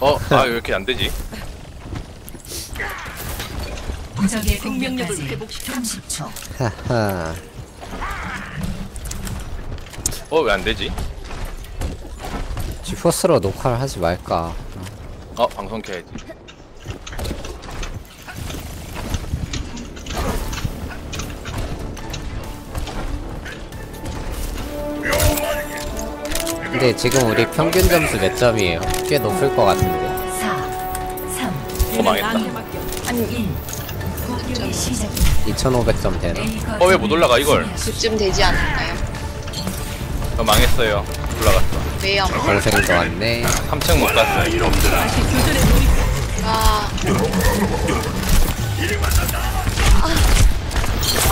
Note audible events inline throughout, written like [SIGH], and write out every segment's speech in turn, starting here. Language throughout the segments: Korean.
어, 아, 왜 이렇게 안 되지? 적의 공격까지 회복시켜. 30초. 하하. 어, 왜 안 되지? 지포스로 녹화를 하지 말까. 어, 방송 켜야지. 근데 지금 우리 평균 점수 몇 점이에요? 꽤 높을 것 같은데. 4, 3, 어, 망했다. 1. 공격이 시작됩니다. 2,500점 되나? 어, 왜 못 올라가, 이걸? 그쯤 되지 않을까요? 저 망했어요. 올라갔어. 왜요? 동생도 왔네. 3층 못 갔어요. 아,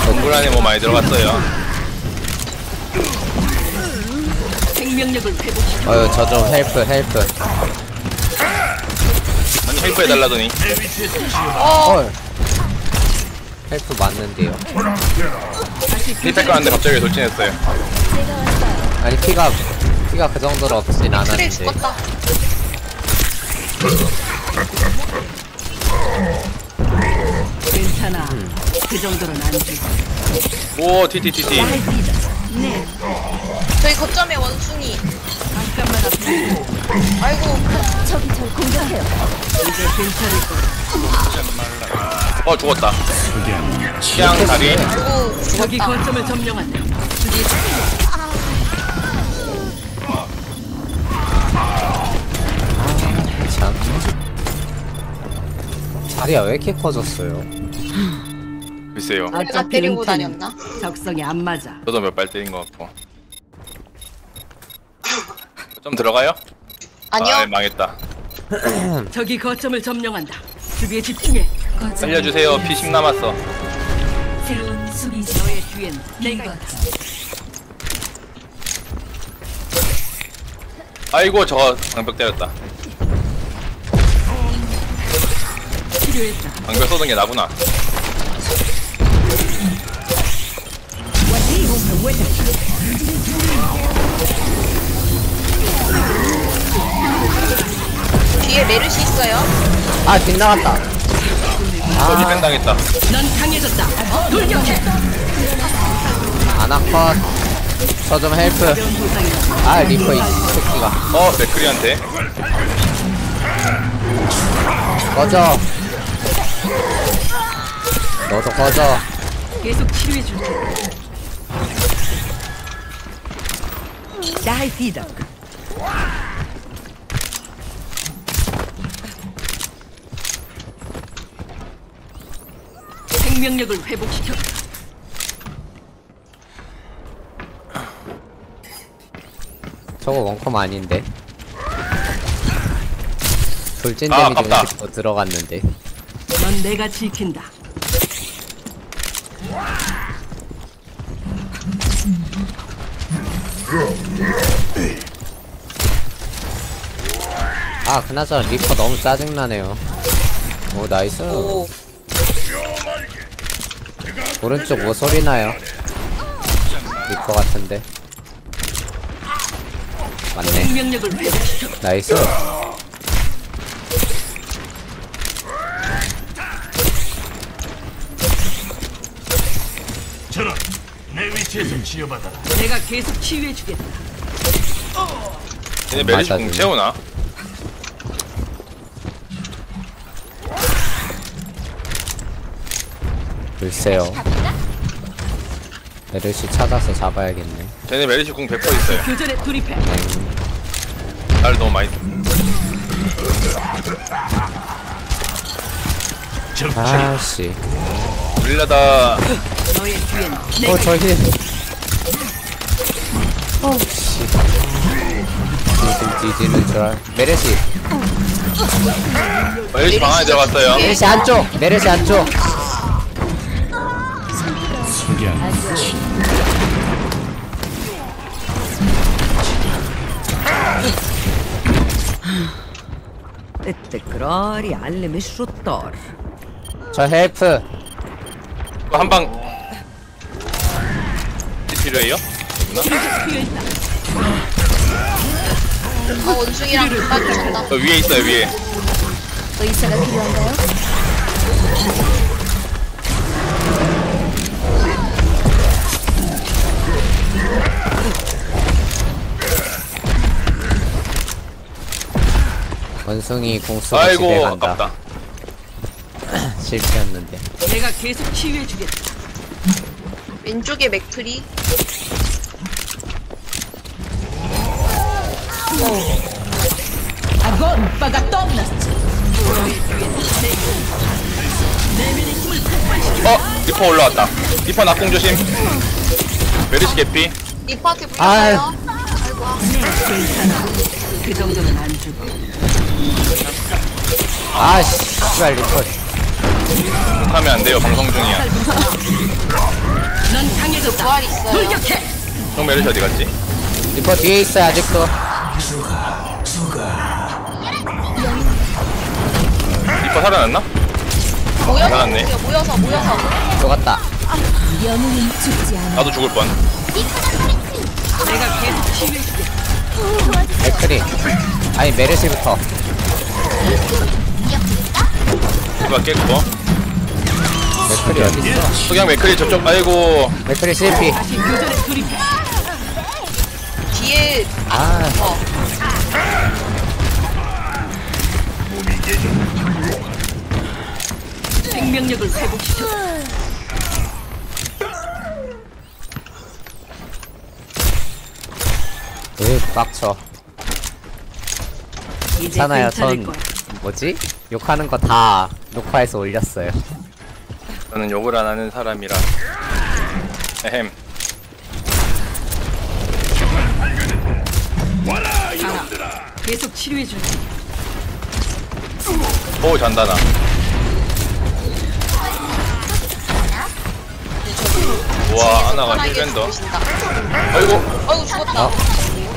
건물 안에 뭐 많이 들어갔어요. 생명력을 회복시켜. 어휴, 저 좀 help, help. 아니, help 해달라더니. 헐. help 맞는데요. heal pack 가는데 갑자기 돌진했어요. 아니, 피가, 피가 그 정도로 없진 그래 않았는데. 죽었다. 괜찮아. 그 정도는 안 돼. 오, 티티티티. 저희 거점에 원숭이. 잠깐만 앞에 아이고, 이제 괜찮을 거야. 어, 죽었다. 취향 다리. 저기 죽었다. 거점을 점령한다. 참. 자리야 왜 이렇게 커졌어요? 글쎄요. 내가 데리고 다녔나? 적성이 안 맞아. 저도 몇 발 때린 것 같고. 좀 들어가요? 아니요. 아, 망했다. [CLEARS THROAT] 저기 거점을 점령한다. 수비에 집중해. 거점 살려주세요. 피 10 남았어. 새로운 수비지 너의 뒤엔 내가 있다. 아이고, 저 방벽 때렸다. 필요했다. 방벽 쏘던 게 나구나. 있어요. 아, 빗나갔다. 어, 디펜 당했다. 넌 강해졌다. 돌격해. 아나컷. 저 좀 help. 아, 리퍼 이 새끼가. 어, 맥크리한테. 꺼져. 너도 꺼져. 계속 치료해 줄게. 나의 생명력을 회복시켜. 저거 원컴 아닌데. 돌진 아, damage 아깝다. 50% 들어갔는데. 넌 내가 지킨다. 아, 그나저나 리퍼 너무 짜증나네요. 오, nice. 오, 오른쪽 뭐 소리 나요? 리퍼 같은데. 맞네. nice. 저런 내 위치에서 치유받아라 내가 계속 치유해 주겠다. 얘네 메르시 궁. 채우나? 글쎄요. 메르시 찾아서 잡아야겠네. 쟤네 메르시 궁100% 있어요. 교전에 돌입해. 날 너무 많이. 아씨. 뒤엔 어, 내가 저 heal. 어, 씨. 뒤질, 뒤지는 줄 알. 메르시. 메리시 방 안에 들어갔어요. 메르시 안쪽! 메르시 안쪽! التكرار يعلم الشطار 저 헬프. 한 방. 필요해요? 필요했다 어 원숭이랑 금방 쳤다 저 위에 있어요 위에 의사가 필요한가요? 원숭이 공수가 집에 아이고 간다. 아깝다. [CLEARS THROAT] 실패였는데. 내가 계속 치유해 주겠다. 왼쪽에 맥크리. 아건 빠가 떠났지. 어 리퍼 올라왔다. 리퍼 낙공 조심. 메르시 개피. 리퍼한테 불렸어요. 아이고. 그 정도는 안 주고. 아씨 씨발 리퍼 하면 안 돼요 방송 중이야 넌 강해졌다. 부활 있어요 돌격해. 형 메르시 어디 갔지? 리퍼 뒤에 있어요 아직도 리퍼 살아났나? 모여서. 모여, 모여서 모여서 녹았다 나도 죽을 뻔 내가 계속 치유해주겠다. 맥크리 아니 메르시부터 리퍼 깼고 맥크리 어딨어 석양 맥크리 저쪽 아이고 교전에 돌입해. 뒤에 아 어 생명력을 회복시켜. 으 빡쳐 이제 괜찮아요 괜찮을 전 거야. 뭐지? 욕하는 거 다 녹화해서 올렸어요 저는 욕을 안 하는 사람이라 에헴. 계속 치료해줘. 오 잔다나 우와 하나가 힐밴더. 아이고 어이구 죽었다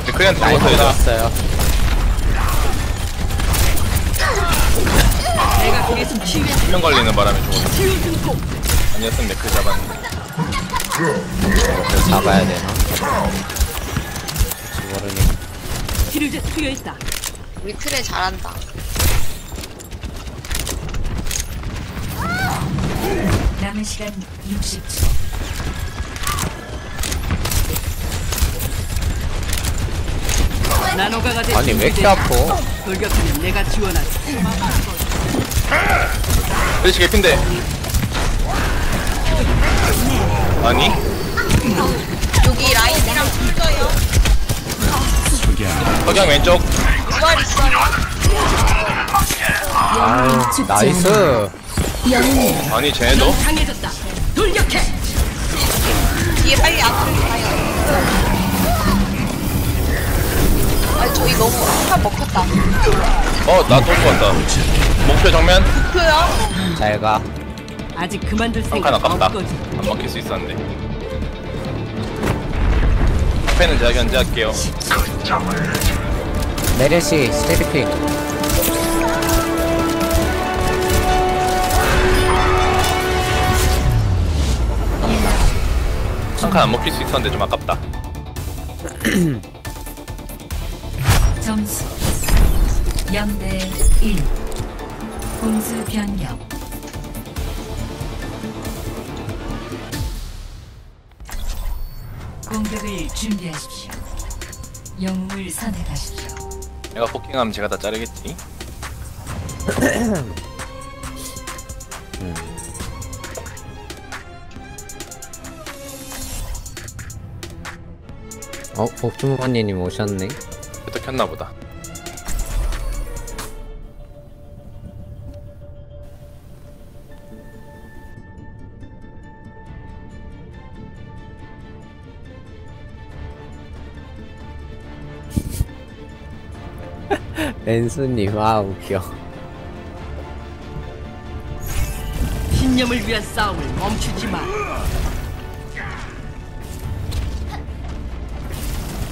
맥크리한테 라인 죽었어요 나 수명 걸리는 바람에 증폭. 아니었으면 맥크리 잡았는데 이거 잡아야 되나? 모르니 치료제. 우리 잘한다 남은 시간 60초. 나노가가 된 아니 왜 이렇게 아파 돌격하면 내가 지원하지. 메르시 개피인데. 아니? 여기 라인이랑 풀져요. 석양 왼쪽. 부활 있어요. 아유 나이스. 아니 강해졌다. 돌격해. 뒤에 빨리 앞으로 가요. 아 저희 너무 한 먹혔다. 어나 또 죽었다 목표 정면? 목표요? 잘가. 아직 그만둘 한칸 생각 아깝다. 없거든. 안 막힐 수 있었는데. 앞에는 제가 견제할게요. 메르시 스테리핑 한칸 안 먹힐 수 있었는데 좀 아깝다. [CLEARS THROAT] 점수. 0대 1. 공수 변경. 공격을 준비하십시오. 영웅을 선택하십시오. 내가 포킹하면 제가 다 자르겠지 어? 복주머니님 오셨네 또 켰나 보다 랜수님 아 웃겨 신념을 위한 싸움을 멈추지 마.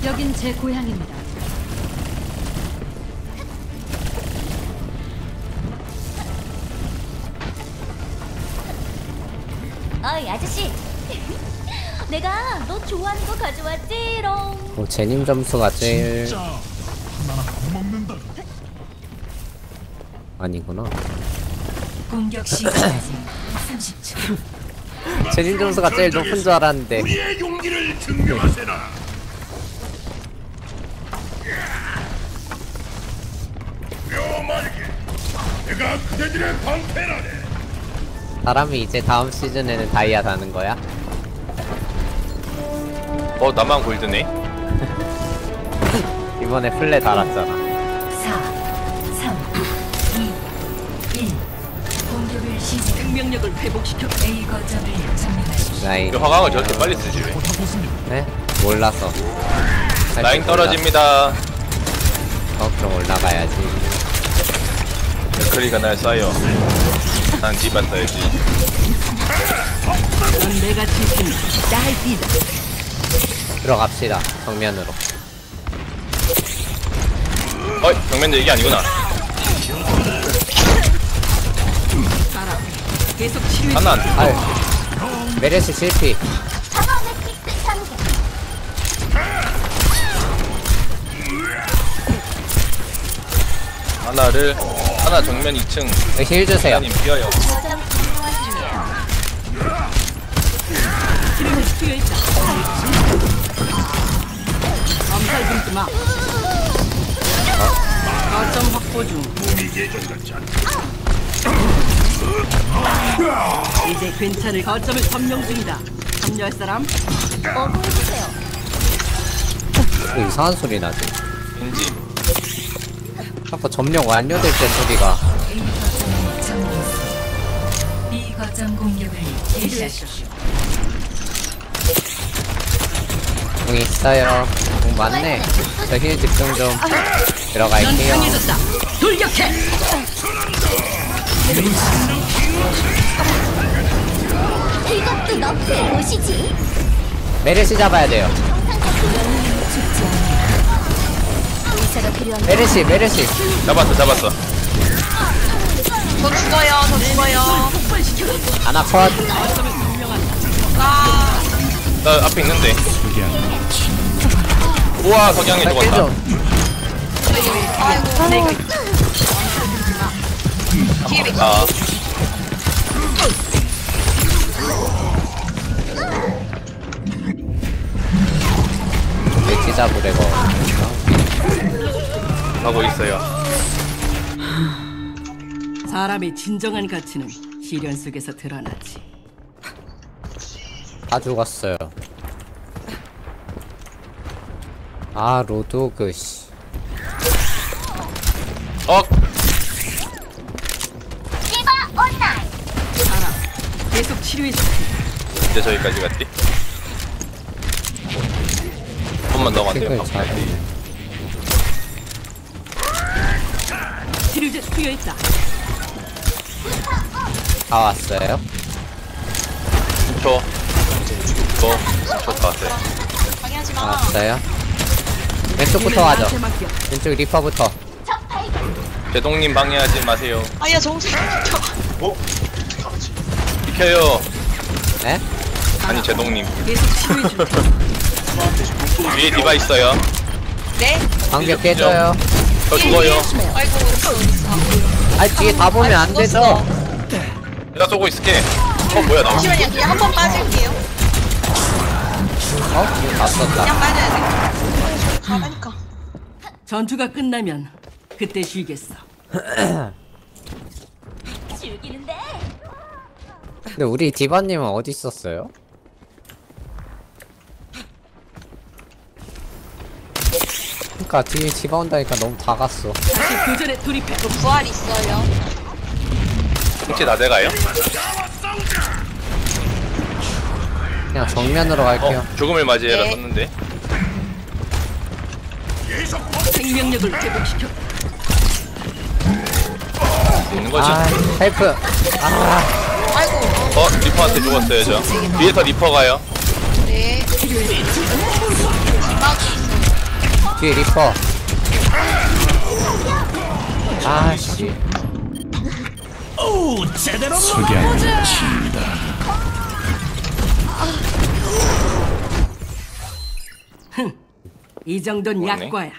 여긴 제 고향입니다. 어이 아저씨 [LAUGHS] 내가 너 좋아하는 거 가져왔지롱 뭐 제님 점수가 제일 아니구나. 공격 시작까지 30초. 제진 점수가 제일 높은 줄 알았는데. 우리의 용기를 증명하세나. 묘만하게 내가 그대들의 방패라네. 사람이 이제 다음 시즌에는 다이아 다는 거야? 어 나만 골드네 [LAUGHS] 이번에 플레 달았잖아. 생명력을 회복시켜 A 거점을 점령하십시오. 라인. 그 화강을 저렇게 빨리 쓰지 왜 네? 몰라서. 라인 떨어집니다 어, 그럼 올라가야지. 맥크리가 날 쏴요 난 써야지 넌 내가 지킨 딸기다 들어갑시다. 정면으로. 어이 정면대 이게 아니구나 계속 치료해 하나 안 아유. 메레스 실패. 하나를 하나 정면 2층. 네, 힐 주세요. 하나님 비어요. 투여했다 부리지 마. 거점 확보 중 이제 괜찮을 거점을 점령 중이다 참여할 사람 어부해주세요. 뭐 이상한 소리 나지. 왠지 자꾸 점령 완료될 때 소리가. A 거점을 점령했습니다. B 거점 공격을 개시하십시오. 공 있어요. 공 많네. 저힐 집중 좀. 넌 들어갈게요. 강해졌다 돌격해 이것도 너프의 도시지. 메레시 잡아야 돼요. 메레시, 메레시. 잡았어 잡았어 저 죽어요. 저 죽어요. 아나 컷. 아, 나 앞에 있는데 우와 석양이 나 죽었다. 아이고. 아 메치 잡으래고. 하고 있어요 사람의 진정한 가치는 시련 속에서 드러나지 다 죽었어요. 아, 로도그, 씨. 어 계속 치료해줘 이제 저기까지 갔지 한 번더 킥을 만들면 잘했네. 치료제 투여했다 다 왔어요? 10초 10초 10초 다 왔어요 방해하지 다 마. 왔어요? 왼쪽부터 하죠. 나한테 맡겨. 왼쪽 리퍼부터. 제동님 방해하지 마세요 아야 정신 켜. 비켜요 네? 아니 제동님 계속 치료해줘 [LAUGHS] 위에 디바 있어요 네. 방벽 깨져요. 저 죽어요 아이고. 아, 뒤에 다 보면 안 되죠? 내가 쏘고 있을게 어 뭐야 나 잠시만요. 그냥 한 번 빠질게요. 어? 다 썼다. 그냥 빠져야 돼. 가라니까. 전투가 끝나면 그때 쉬겠어. 근데 우리 디바님은 어디 있었어요? 그니까 뒤에 디바 온다니까 너무 다 갔어. 다시 교전에 돌입해 저 부활 있어요. 혹시 나대가요? 그냥 정면으로 갈게요. 어 죽음을 맞이해라 네. 썼는데 생명력을 회복시켜 있는 거지 아, help. 아, 아이고. 어 리퍼한테 죽었어요 저 뒤에서 리퍼 가요 네. 뒤에 리퍼. 아씨. 오 제대로 석양 치다. 이 정도는 약과야.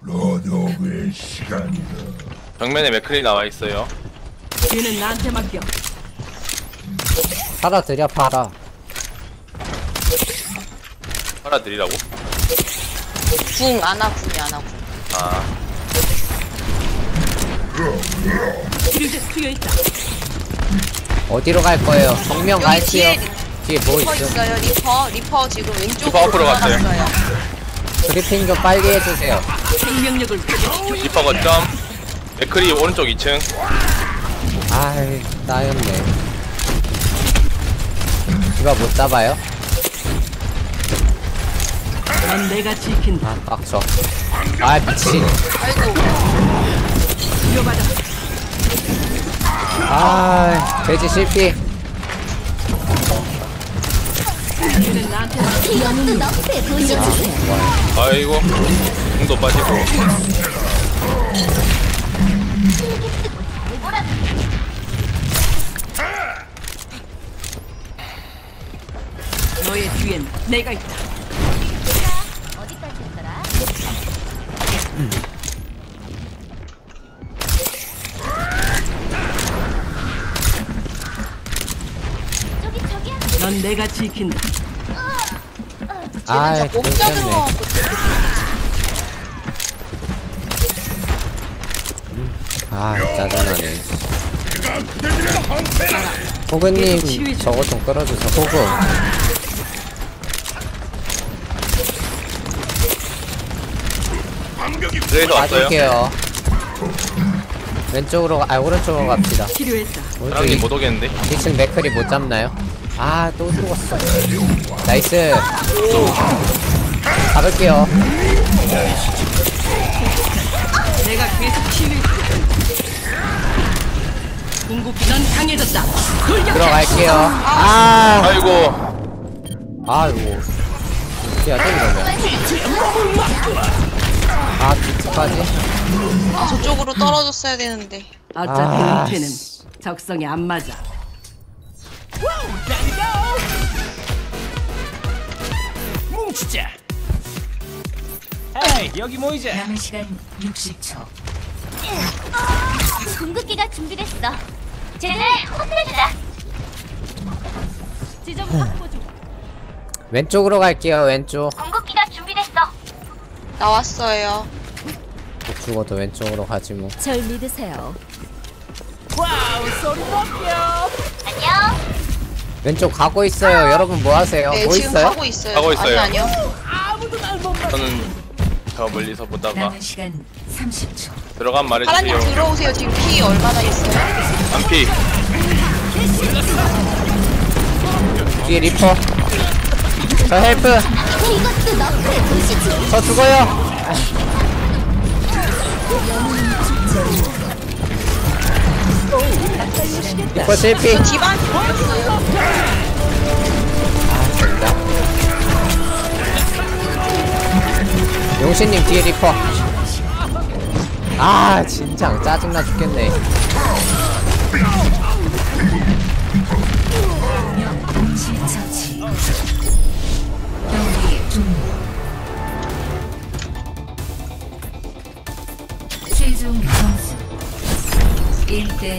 로독의 시간이다. 벽면에 맥클이 나와 있어요. 얘는 나한테 맡겨. 팔아 드려 팔아 팔아드리라고? 궁 안하 궁이 안하 궁. 아. 어디로 갈 거예요 정면 여기 뒤에 갈게요 뒤에 뭐 리퍼 있어 있어요. 리퍼 리퍼 지금 왼쪽으로 리퍼 앞으로 갔어요. 브리핑 좀 빨리 해주세요. 리퍼 거점. 맥크리 오른쪽 2층. 아이 따였네 이거 못 잡아요? 넌 내가 지킨다. 아 빡쳐 아 미친 아이고. 아 돼지 실패 나한테. 아이고, 공도 빠지고. 너의 뒤엔 내가 있다. 어디까지 했더라? 저기 저기야. 넌 내가 지킨다. 자꾸 혼자 괜찮네 들어가고 아 짜증나네. 호그님 저거 좀 끌어주세요 호그 그래서 왔어요. 빠질게요 왼쪽으로 가- 아 오른쪽으로 갑시다. 사랑님 오른쪽 못 오겠는데? 2층 맥크리 못 잡나요? 아 또 죽었어 nice 가볼게요 내가 계속 치유해. 궁극기 넌 강해졌다. 돌격. 들어갈게요 아 아이고, 아이고 하지 이러면 아 비트까지 아, 저쪽으로 떨어졌어야 되는데. 어차피 아, 은퇴는 적성에 안 맞아. 뭉치자. 에이 여기 모이자. 남은 시간 60초. 궁극기가 준비됐어. 쟤네 혼내주자. 지점 확보 중. 왼쪽으로 갈게요 왼쪽 준비됐어. 나왔어요. 못 죽어도 왼쪽으로 가지 뭐 절 믿으세요. 와우 소리 높여. 안녕. 왼쪽 가고 있어요 여러분 뭐 하세요? 네 뭐 지금 있어요? 하고 있어요. 하고 있어요. 아니 아니요. 저는 저 멀리서 보다가 남은 시간 30초. 들어간 파란님 말해주세요. 들어오세요. 지금 피 얼마나 있어요? 반피. 뒤에 리퍼 저 헬프. 저 죽어요. 리퍼 실패 저 집안 들어왔어요. 용신님 뒤에 리퍼. 아 진짜 짜증나 죽겠네 Inter